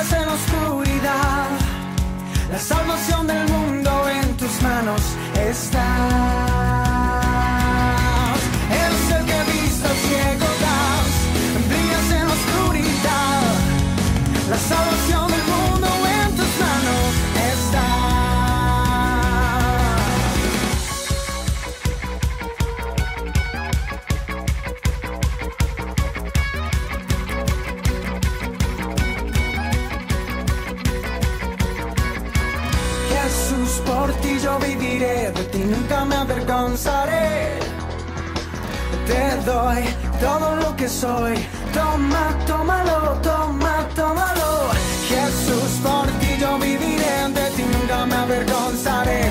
en oscuridad. La salvación del mundo en tus manos está. Por ti yo viviré, de ti nunca me avergonzaré. Te doy todo lo que soy, toma, tómalo, toma, tómalo. Jesús, por ti yo viviré, de ti nunca me avergonzaré.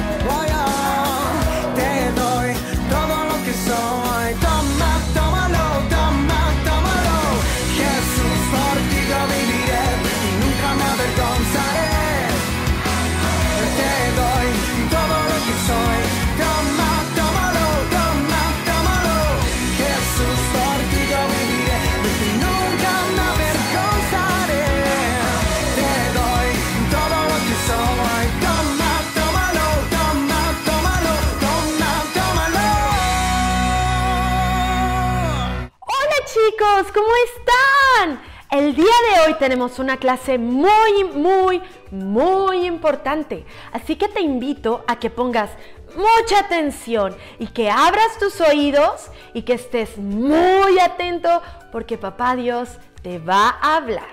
Hoy tenemos una clase muy, muy, muy importante. Así que te invito a que pongas mucha atención y que abras tus oídos y que estés muy atento porque papá Dios te va a hablar.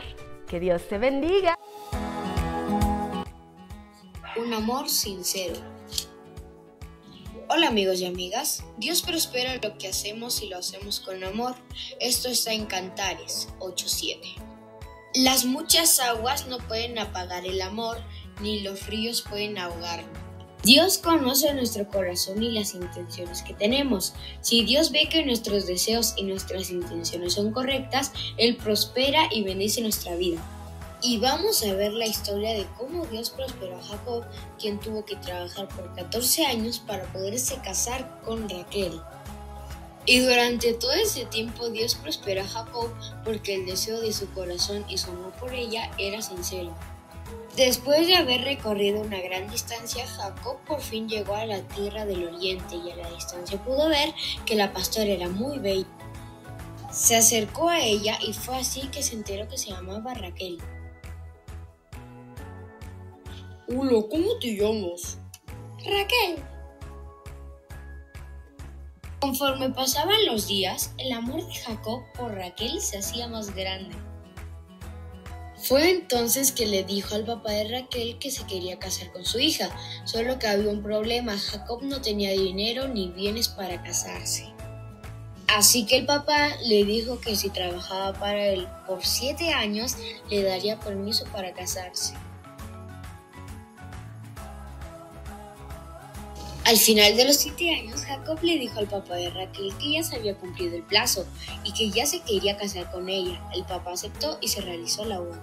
Que Dios te bendiga. Un amor sincero. Hola amigos y amigas, Dios prospera lo que hacemos y lo hacemos con amor. Esto está en Cantares 8.7. Las muchas aguas no pueden apagar el amor, ni los ríos pueden ahogarlo. Dios conoce nuestro corazón y las intenciones que tenemos. Si Dios ve que nuestros deseos y nuestras intenciones son correctas, Él prospera y bendice nuestra vida. Y vamos a ver la historia de cómo Dios prosperó a Jacob, quien tuvo que trabajar por 14 años para poderse casar con Raquel. Y durante todo ese tiempo Dios prosperó a Jacob porque el deseo de su corazón y su amor por ella era sincero. Después de haber recorrido una gran distancia, Jacob por fin llegó a la tierra del oriente y a la distancia pudo ver que la pastora era muy bella. Se acercó a ella y fue así que se enteró que se llamaba Raquel. Hola, ¿cómo te llamas? Raquel. Conforme pasaban los días, el amor de Jacob por Raquel se hacía más grande. Fue entonces que le dijo al papá de Raquel que se quería casar con su hija, solo que había un problema, Jacob no tenía dinero ni bienes para casarse. Así que el papá le dijo que si trabajaba para él por siete años, le daría permiso para casarse. Al final de los siete años, Jacob le dijo al papá de Raquel que ya se había cumplido el plazo y que ya se quería casar con ella. El papá aceptó y se realizó la boda.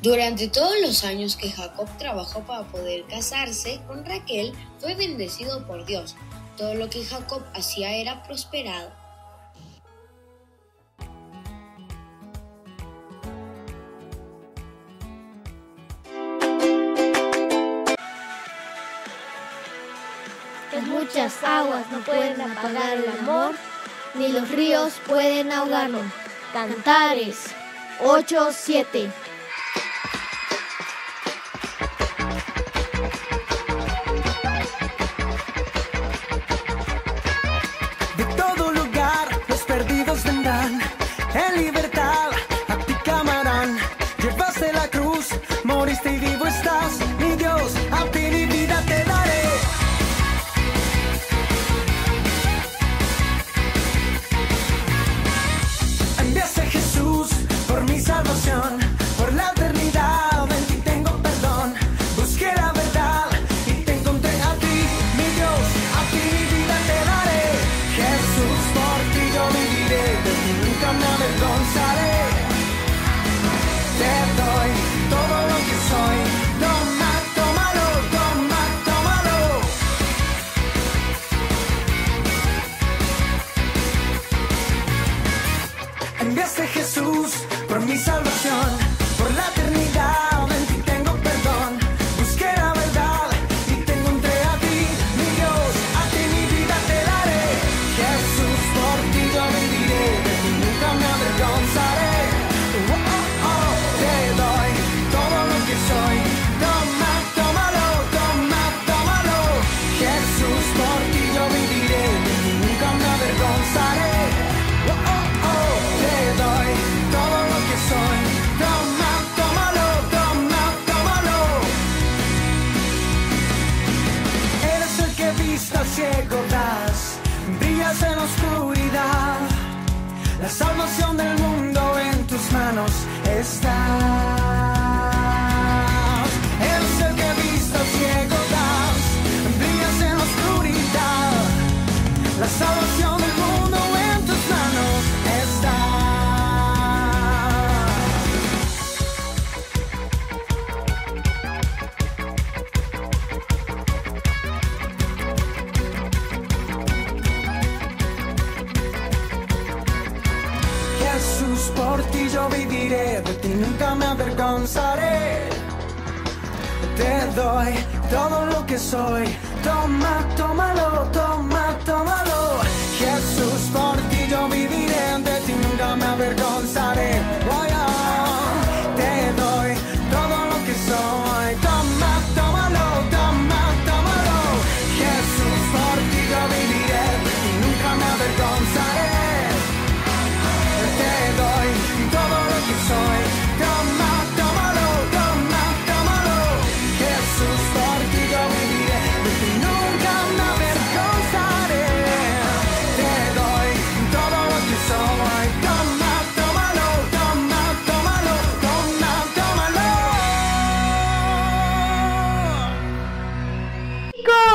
Durante todos los años que Jacob trabajó para poder casarse con Raquel, fue bendecido por Dios. Todo lo que Jacob hacía era prosperado. Muchas aguas no pueden apagar el amor, ni los ríos pueden ahogarlo. Cantares 8:7 brillas en oscuridad. La salvación del mundo en tus manos está. Avergonzaré. Te doy todo lo que soy, toma,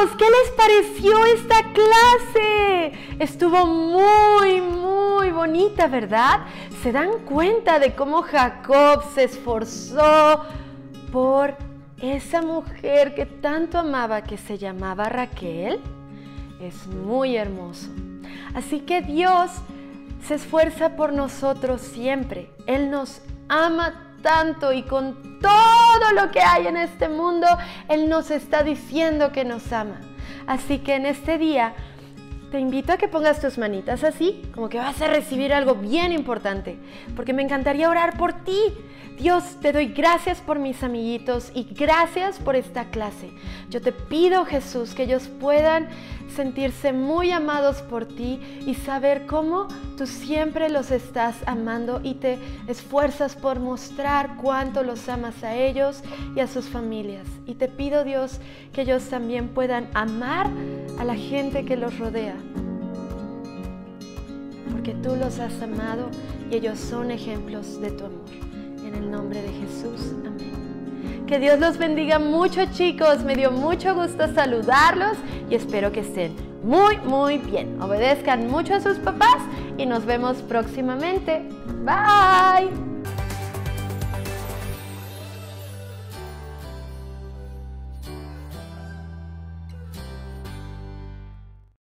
¿qué les pareció esta clase? Estuvo muy, muy bonita, ¿verdad? ¿Se dan cuenta de cómo Jacob se esforzó por esa mujer que tanto amaba que se llamaba Raquel? Es muy hermoso. Así que Dios se esfuerza por nosotros siempre. Él nos ama tanto y con todo lo que hay en este mundo, Él nos está diciendo que nos ama. Así que en este día te invito a que pongas tus manitas así, como que vas a recibir algo bien importante, porque me encantaría orar por ti. Dios, te doy gracias por mis amiguitos y gracias por esta clase. Yo te pido, Jesús, que ellos puedan sentirse muy amados por ti y saber cómo tú siempre los estás amando y te esfuerzas por mostrar cuánto los amas a ellos y a sus familias. Y te pido, Dios, que ellos también puedan amar a la gente que los rodea. Porque tú los has amado y ellos son ejemplos de tu amor. En el nombre de Jesús, amén. Que Dios los bendiga mucho chicos, me dio mucho gusto saludarlos y espero que estén muy, muy bien. Obedezcan mucho a sus papás y nos vemos próximamente. Bye.